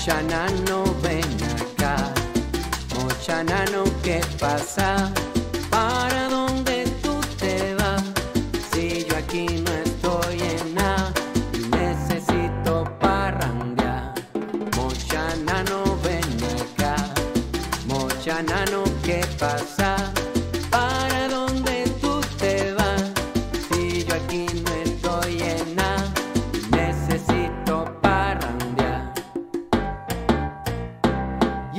Mochanano, ven acá. Mochanano, ¿qué pasa? ¿Para dónde tú te vas? Si yo aquí no estoy en nada necesito parrandear. Mochanano, ven acá. Mochanano, ¿qué pasa?